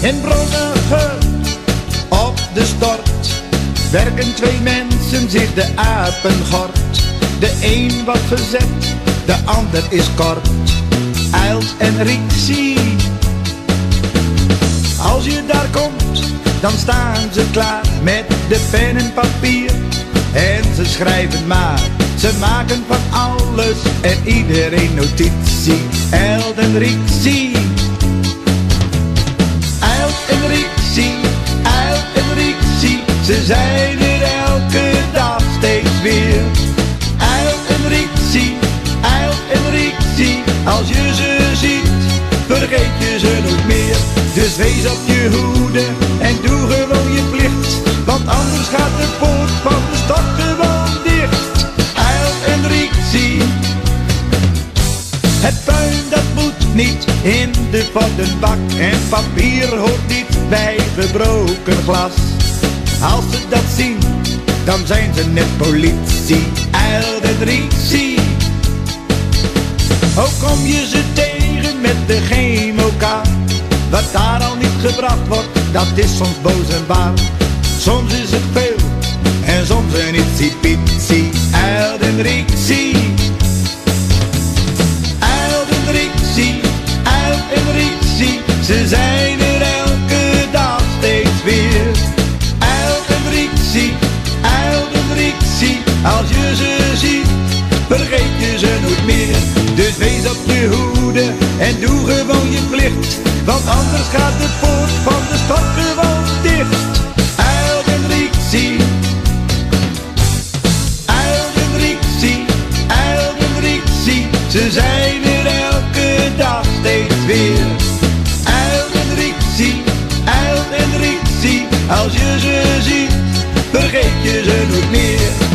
In Bronnige op de stort werken twee mensen zich de apen gort. De een wat verzet, de ander is kort. Eilt en Rixie. Als je daar komt, dan staan ze klaar met de pen en papier. En ze schrijven maar, ze maken van alles en iedereen notitie. Eilt en Rixie. Eilt en Rixie. Ze zijn er elke dag steeds weer. Eilt en Rixie, Eilt en Rixie. Als je ze ziet, vergeet je ze nooit meer. Dus wees op je hoede niet in de voddenbak En papier hoort niet bij gebroken glas. Als ze dat zien, dan zijn ze net politie. De Rixie Ook kom je ze tegen met de chemokaart Wat daar al niet gebracht wordt, dat is soms boos en waar Soms is het veel zie, ze zijn er elke dag steeds weer. Uilfabrieksie, uilfabrieksie, als je ze ziet, vergeet je ze nooit meer. Dus wees op je hoede en doe gewoon je plicht, want anders gaat de poort van de stad gewoon dicht. Uilfabrieksie. Ze zijn vergeet je ze nooit meer.